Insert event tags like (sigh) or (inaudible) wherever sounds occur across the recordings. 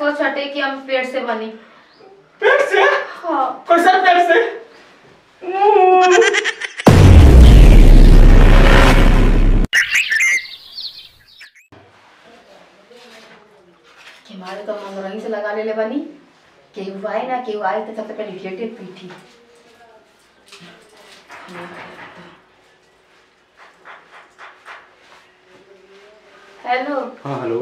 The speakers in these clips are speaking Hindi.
सोच हटे कि हम पेट से बनी। पेट से? हाँ। कैसा पेट से। कि हमारे तो मन रही से लगा ले ले बनी केहू आए ना केहू आए तो सबसे पहले घेटे पीठी। हेलो। हाँ हेलो।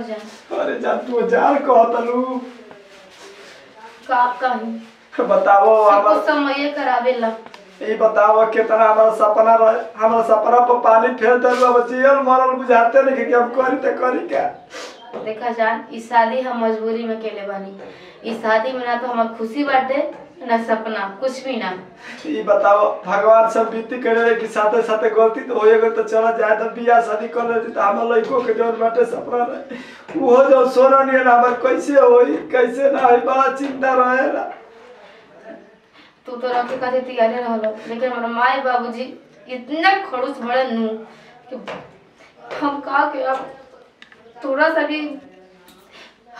अमर जान अरे जा तू जान कहतलू का कहीं। बताओ हमार समय करावेला ये बताओ कितना हमारा सपना रहे हमारा सपना पर पानी फेर दिल अब जियल मरल बुझाते नहीं कि हम करी तो करी क्या? देखा जान इस शादी हम मजबूरी में केले बानी। इस शादी में ना तो हमार खुशी बाटे ना सपना कुछ भी ना। ये बताओ भगवान सब बीती करे कि साथे साथे गलती तो होए गई तो चला जाए तो बियाह शादी कर लेती तो हमार लड़को के जौन बाटे सपना रहे। वो जो सोना नहीं ना हमार कैसे होई कैसे ना होई बड़ा चिंता रहेला तू तो रखे खातिर तैयार रहलो लेकिन हमारा माए बाबूजी इतना खड़ूस बड़े नू कि हम का के अब थोड़ा सा भी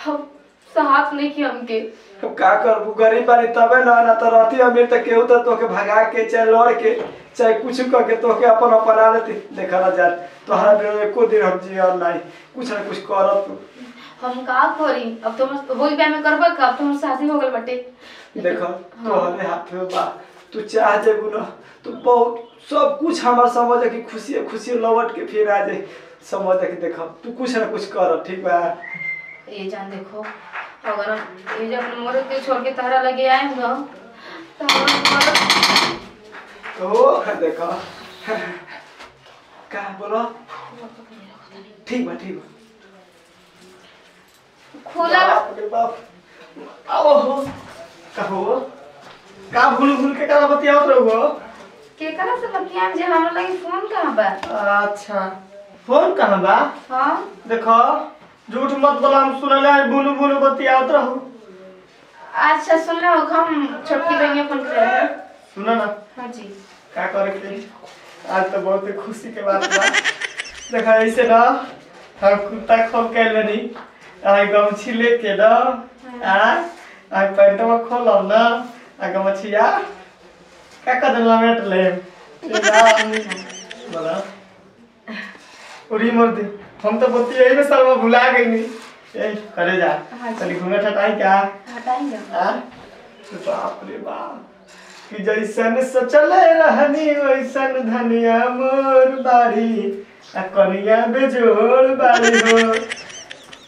हम साथ नहीं कि हमके। अब का करबू गरीब बानी तबे ना ना तो रहती अमीर तो केहू तो तोके भगा के चाहे लड़ के चाहे कुछ कर के तोके अपन अपना लेती देखा ना जा तोहरा बिना एको दिन हम जियल नहीं कुछ ना कुछ करत तू। हम का करी? अब तो वही ब्याह में करबा का? अब तो हम शादी हो गल बटे। देखो तोहरे हाथ में बा। तू चाह जेबू ना तू बहुत सब कुछ हमार समझ कि खुशी खुशी लौट के फिर आ जाए समझ के देखो तू कुछ ना कुछ कर ठीक बा? ये जान देखो। अगर ये जब मोरे के छोड़ के तारा लगे आए तो हमारा तो देखो। (laughs) का बोलो? ठीक बा ठीक बा। खुला। बाप। आओ हो कहो का भूल भूल के का बतियावत रहो के करा से बतियाम जे हमरा लगे फ़ोन कहाँ बा? अच्छा फ़ोन कहाँ बा? हाँ। देखो। झूठ मत बोला हम सुनले हैं बुलू बुलू बतियावत रहो। अच्छा सुन लो हम छोटकी बहन फ़ोन कर सुनो ना। हाँ जी। का करे के आज तो बहुत ही खुशी के बात बा देखो ऐसे ना हम कुत्ता खोल के लेनी आई गमछी लेके ना आ आई पैंटवा खोलब ना आ गमछिया का कर देला मेट ले। (laughs) बोला। उड़ी मर दे हम तो बत्ती यही में शर्मा भुला गई नी ए करे जा। हाँ। चली घूमे ठटाई क्या? हटाएँगे। आ? बाप रे बाप। कि जैसन सोचले रहनी वैसन धनिया मोर बाड़ी आ कनिया बेजोड़ बाड़ी हो।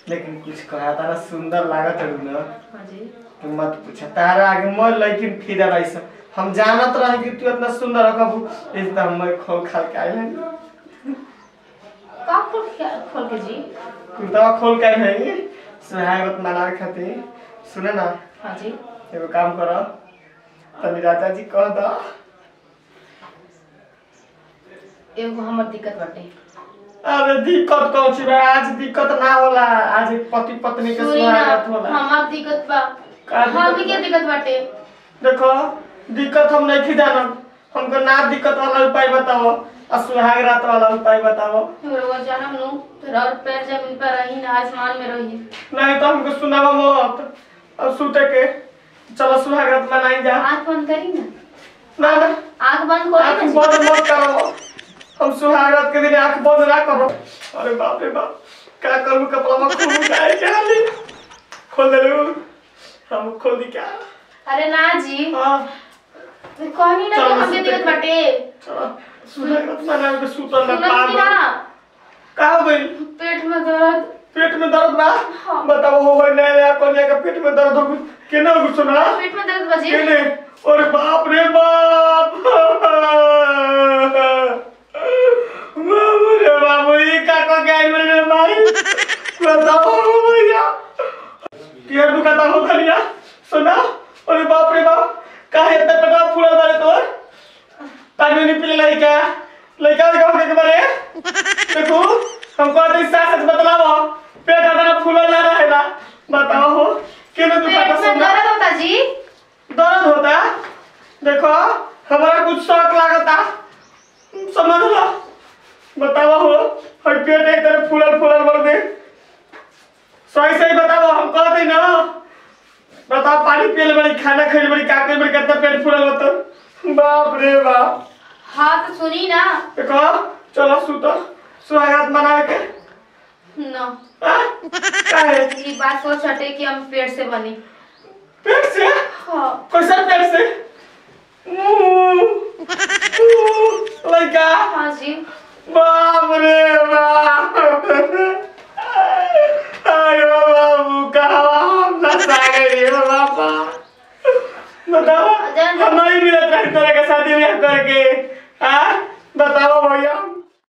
लेकिन कुछ कहा तारा सुंदर लागत है ना हाँ जी। कि मत पूछ। तारा आगे मोर लेकिन फिर रही हम जानत रहे कि तू इतना सुंदर रखबू इस तो हम खोल खाल के हनी का खोल के के जी कुर्ता खोल के आइल हनी सुहागत मनावे खातिर सुने ना? हाँ जी। एगो काम करो। तनी राजा जी कह दो। एगो हमर दिक्कत बाटे। अरे दिक्कत कौन सी बा? आज दिक्कत ना होला। आज पति पत्नी के सुहागत होला। हमार दिक्कत बा। का हम क्या दिक्कत बाटे। देखो दिक्कत हम नहीं जानत हमको ना दिक्कत वाला उपाय बताओ। और सुहाग रात वाला उपाय बताओ। रोज जन्म नु और पैर ज़मीन पर रही ना आसमान में रही। नहीं तो हमको सुनावा मत अब सुते के। चलो सुहाग रात मनाई जा। आँख बंद करी ना? ना ना। आँख बंद करी आँख ना? बंद मत करो। हम सुहाग रात के दिन आँख बंद ना करो। अरे बाप रे बाप। क्या करूँ कपड़ा में खोलूँ गाय के हाली खोल दे लू। हम खोल दी क्या? अरे ना जी। हाँ। कहनी ना कि चलो, हमके सुते दिक्कत। बाटे। चलो। सुहाग मनावे के सुतल ना सुनत पार की हो गई पेट में दर्द। पेट में दर्द बा? हाँ। बताओ हो गई नया नया कन्या का पेट में दर्द हो गई केना हो सुना? पेट में दर्द बजे केने? अरे बाप रे बाप! बाबू रे बाबू ये का को गैर में रे भाई। बताओ भैया। केर दुकाता हो खलिया सुना? अरे बाप रे बाप काहे इतना पेटा फूलल बारे तोर पानी नहीं पीले लइका लइका के के बारे? देखो हमको तो सास सच बतलाओ। पेट अगर फूलल ना? रहेला बताओ हो दुकाता पेट में सुना? दर्द होता जी? दर्द होता? देखो हमारा कुछ शौक लागता। समझ लो। बताओ हो हर पेट एक तरफ़ फूलल फूलल बढ़ दे। सही सही बताओ हम कह दे ना। बताओ पानी पिए बड़ी खाना खाए बड़ी का बड़ी कितना पेट फूलल हो तो बाप रे बाप। हाँ तो सुनी ना। देखो चलो सुतो। सुहागरात मनावे के न। हाँ? काहे ये बात सोच हटे कि हम पेड़ से बनी। पेड़ से? हाँ। कैसा पेट से? लड़का। हाँ जी। बाप रे बाप। आयो बाबू कहवा हम ना बापा। बताओ जान- हम नहीं मिलत रहे तोरे के शादी में करके। बताओ भैया।